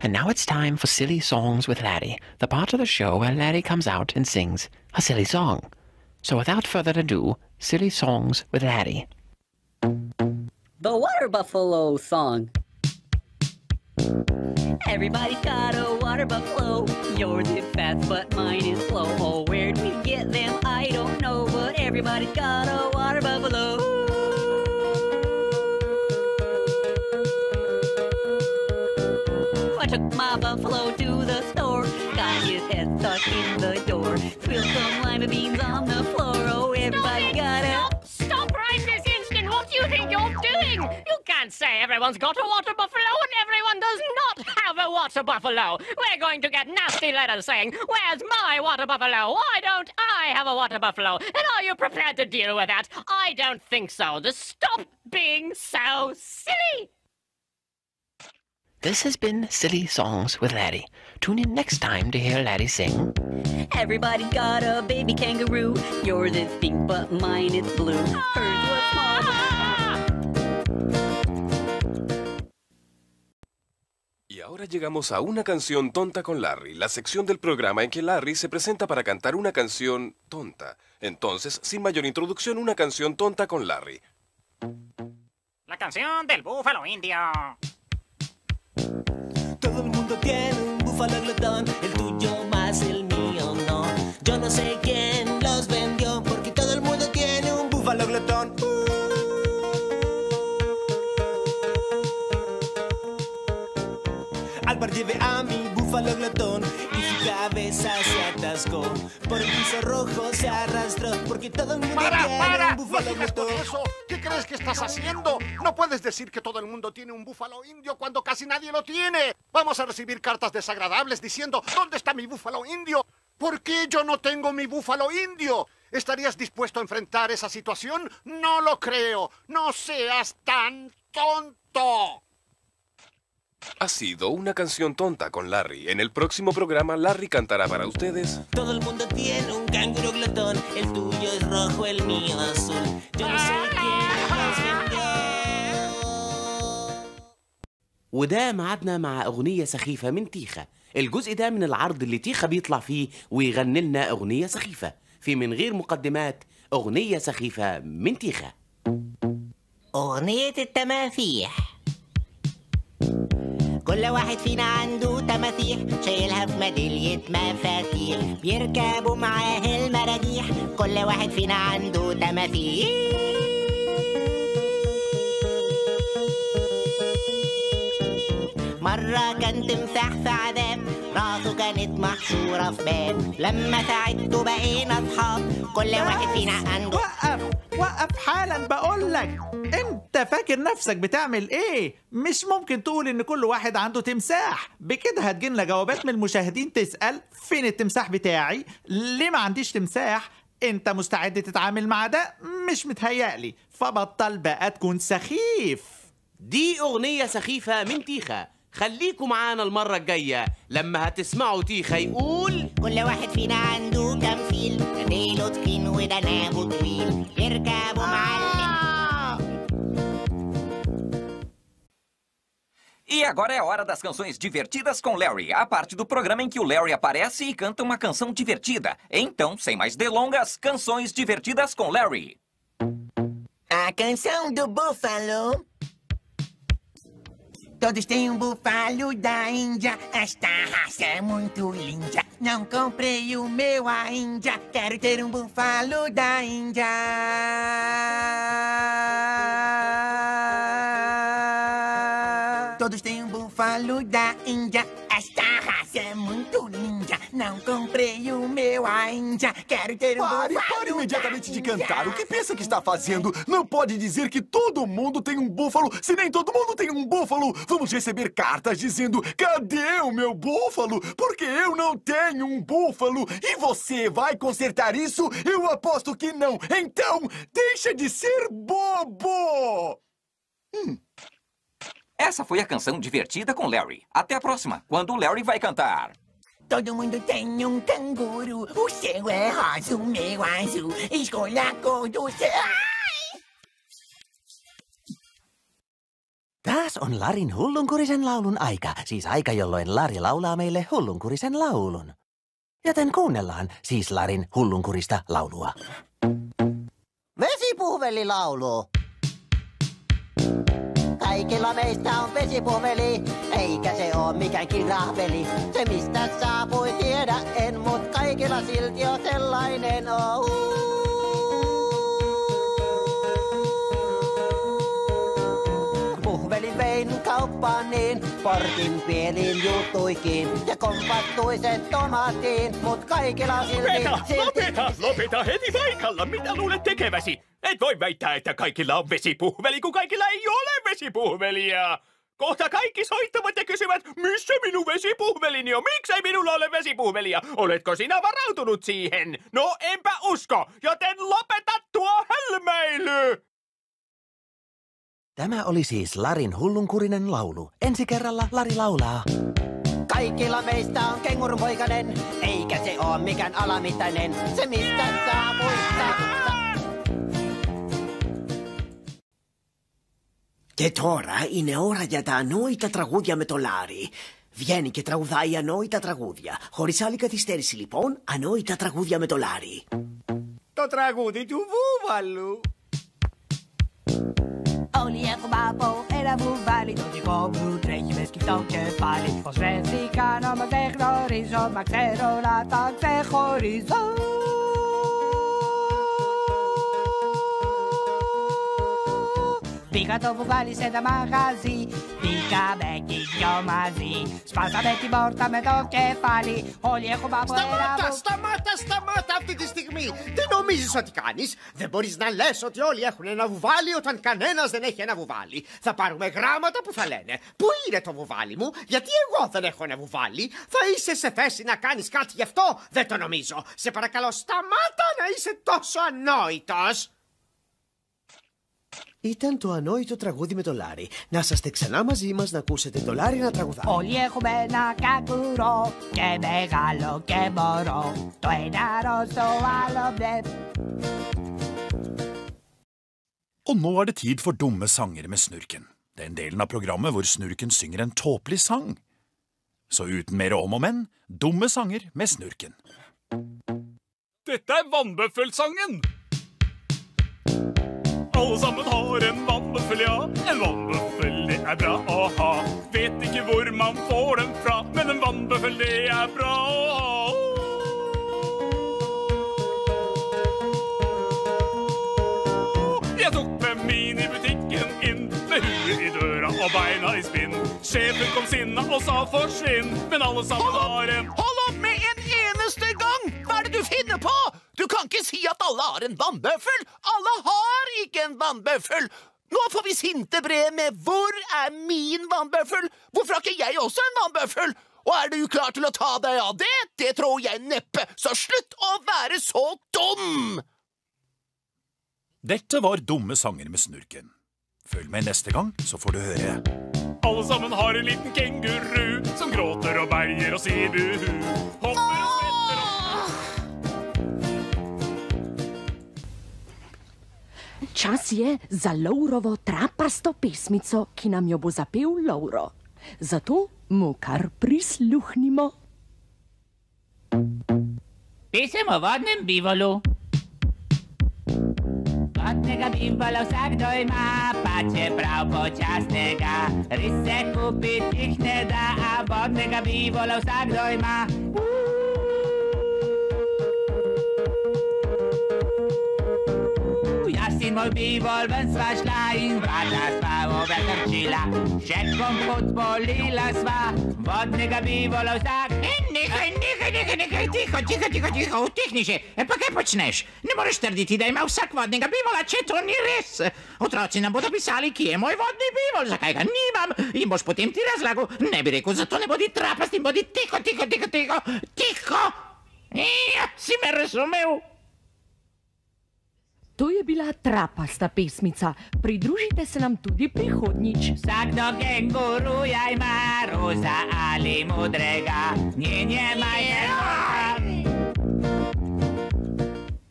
And now it's time for Silly Songs with Larry, the part of the show where Larry comes out and sings a silly song. So without further ado, Silly Songs with Larry. The Water Buffalo song. Everybody's got a water buffalo. Yours is fast, but mine is slow. Oh, where'd we get them? I don't know, but everybody's got a water buffalo. My buffalo to the store. Got his head stuck in the door. Spilled some lima beans on the floor. Oh, everybody it! got a. Stop! Stop right this instant! What do you think you're doing? You can't say everyone's got a water buffalo and everyone does not have a water buffalo. We're going to get nasty letters saying, Where's my water buffalo? Why don't I have a water buffalo? And are you prepared to deal with that? I don't think so. Just stop being so silly. This has been Silly Songs with Larry. Tune in next time to hear Larry sing. Everybody got a baby kangaroo. Yours is pink, but mine is blue. Hers was small. Y ahora llegamos a una canción tonta con Larry, la sección del programa en que Larry se presenta para cantar una canción tonta. Entonces, sin mayor introducción, una canción tonta con Larry. La canción del búfalo indio. Mundo tiene un rojo se arrastró porque todo el mundo ¡Para, para! un ¡No búfalo sigas con glotón. eso! ¿Qué crees que estás haciendo? No puedes decir que todo el mundo tiene un búfalo indio cuando casi nadie lo tiene. Vamos a recibir cartas desagradables diciendo ¿Dónde está mi búfalo indio? ¿Por qué yo no tengo mi búfalo indio? ¿Estarías dispuesto a enfrentar esa situación? No lo creo. No seas tan tonto. Ha sido una canción tonta con Larry. En el próximo programa, Larry cantará para ustedes. Todo el mundo tiene un canguro glotón, el tuyo es rojo, el mío azul. Yo no sé. وده ميعادنا مع أغنية سخيفة من تيخا الجزء ده من العرض اللي تيخا بيطلع فيه ويغني لنا أغنية سخيفة في من غير مقدمات أغنية سخيفة من تيخا أغنية التماسيح كل واحد فينا عنده تماسيح شايلها في ميدالية مفاتيح بيركبوا معاه المراجيح كل واحد فينا عنده تماسيح مرة كان تمساح في عذاب راسه كانت محشورة في باب. لما ساعدته بقينا أصحاب. كل واحد فينا عنده وقف وقف حالا بقول لك انت فاكر نفسك بتعمل إيه؟ مش ممكن تقول ان كل واحد عنده تمساح. بكده هتجيلنا جوابات من المشاهدين تسأل فين التمساح بتاعي؟ ليه ما عنديش تمساح؟ انت مستعد تتعامل مع ده؟ مش متهيألي. فبطل بقى تكون سخيف. دي أغنية سخيفة من تيخا خليكوا معانا المرة الجاية. لما هتسمعوا تيخا يقول كل واحد فينا عنده كام فيل؟ ديله تخين ودنابه طويل. يركبوا معلم. E agora é a hora das canções divertidas com Larry, a parte do programa em que o Larry aparece e canta uma canção divertida. Então, sem mais delongas, canções divertidas com Larry. A canção do búfalo. Todos têm um búfalo da Índia. Esta raça é muito linda. Não comprei o meu ainda. Quero ter um búfalo da Índia. Búfalo da Índia. Esta raça é muito linda. Não comprei o meu ainda. Quero ter um Pare, búfalo pare imediatamente de cantar. O que pensa que está fazendo? Não pode dizer que todo mundo tem um búfalo, se nem todo mundo tem um búfalo. Vamos receber cartas dizendo: cadê o meu búfalo? Porque eu não tenho um búfalo. E você vai consertar isso? Eu aposto que não. Então, deixa de ser bobo! Essa foi a canção divertida com Larry. Até a próxima, quando o Larry vai cantar. Todo mundo tem um canguru. O seu é rosa, o meu azul. Escolha a cor do seu. Ai! Taas on Larin hullunkurisen laulun aika, siis aika jolloin Lari laulaa meille hullunkurisen laulun. Joten kuunnellaan siis Larin hullunkurista laulua. Vesipuhvelilaulu. Kaikilla meistä on vesipuhveli, eikä se oo mikään kirahveli. Se mistä saapui tiedä en, mut kaikilla silti on sellainen on. Puhvelin vein kauppaan niin, portin pieniin juttuikin. Ja kompattuiset tomatiin, mut kaikilla silti... Lopeta! silti Lopeta! Lopeta heti paikalla! Mitä luulet tekeväsi? Et voi väittää, että kaikilla on vesipuhveli, kun kaikilla ei ole vesipuhvelia! Kohta kaikki soittavat ja kysyvät, missä minun vesipuhvelini on? Miksei minulla ole vesipuhvelia? Oletko sinä varautunut siihen? No enpä usko, joten lopeta tuo hölmöily! Tämä oli siis Larin hullunkurinen laulu. Ensi kerralla Lari laulaa. Kaikilla meistä on kengurun poikanen, eikä se oo mikään alamittainen. Se mistä saapui, Και τώρα είναι ώρα για τα ανόητα τραγούδια με το Λάρι. Βγαίνει και τραγουδάει ανόητα τραγούδια. Χωρίς άλλη καθυστέρηση λοιπόν, ανόητα τραγούδια με το Λάρι. Το τραγούδι του βούβαλου. Όλοι έχουμε από ένα βουβάλι Το δικό μου τρέχει με σκυφτό κεφάλι Πως βρέθηκα να με δεν γνωρίζω Μα ξέρω να τα ξεχωρίζω Πήγα το βουβάλι σε ένα μαγαζί Πήγαμε κι οι δυο μαζί Σπάσαμε την πόρτα με το κεφάλι Όλοι έχουμε από ένα Σταμάτα, βουβάλι σταμάτα, σταμάτα αυτή τη στιγμή. Τι νομίζεις ότι κάνεις; Δεν μπορείς να λες ότι όλοι έχουν ένα βουβάλι όταν κανένας δεν έχει ένα βουβάλι; Θα πάρουμε γράμματα που θα λένε Πού είναι το βουβάλι μου, γιατί εγώ δεν έχω ένα βουβάλι. Θα είσαι σε θέση να κάνεις κάτι γι' αυτό; Δεν το νομίζω. Σε παρακαλώ σταμάτα να είσαι τόσο ανόητος. Ήταν το ανόητο τραγούδι με το Λάρι. Να είσαστε ξανά μαζί μας να ακούσετε το Λάρι να τραγουδάει. Όλοι έχουμε ένα καγκουρό και μεγάλο και μωρό Το ένα ροζ, το άλλο μπλε Og nå er det tid for Dumme sanger med Snurken. Den delen av programmet hvor Snurken synger en tåpelig sang. Så uten mer om og men, Dumme sanger med Snurken. Dette er Vannbøffelsangen! Alle sammen har en vannbøffel, ja. En vannbøffel, det er bra å ha. Vet ikke hvor man får den fra, men en vannbøffel, det er bra å ha. Jeg tok med min i butikken inn, med huet i døra og beina i spinn. Sjefen kom sinna og sa forsvinn, men alle sammen har en Hold opp med en eneste gang! Hva er det du finner på? Du kan ikke si at alle har en vannbøffel! Alle har ikke en vannbøffel! Nå får vi sinte brev med 'Hvor er min vannbøffel?' Hvorfor har ikke jeg også en vannbøffel? Og er du klar til å ta deg av det? Det tror jeg neppe, så slutt å være så dum! Dette var Dumme sanger med Snurken. Følg med neste gang, så får du høre. Alle sammen har en liten kenguru som gråter og beier og sier buhu. Hopper Čas je za Lourovo trapasto pesmico, ki nam jo bo zapel Louro. Zato mu kar prisluhnimo. Pesem o vodnem bivolu. Vodnega bivola vsakdo ima, pa čeprav počasnega. Res se kupiti jih ne da, a vodnega bivola vsakdo ima. Jaz moj bivol ven sva šla in vrata sva overkrčila. Še kompot polila sva, vodnega bivola vsak. Nehaj, nehaj, nehaj, nehaj, tiho, tiho, tiho, tiho, utihni že. E pa kaj počneš? Ne moreš trditi, da ima vsak vodnega bivola, če to ni res. Otroci nam bodo pisali, kje je moj vodni bivol, zakaj ga nimam. In boš potem ti razlagal, ne bi rekel, zato ne bodi trapast in bodi tiho, tiho, tiho, tiho, tiho. Ja, si me razumel? To je bila trapasta pesmica. Pridružite se nam tudi prihodnjič. Vsakdo kenguruja ima roza ali modrega. Njen je majhen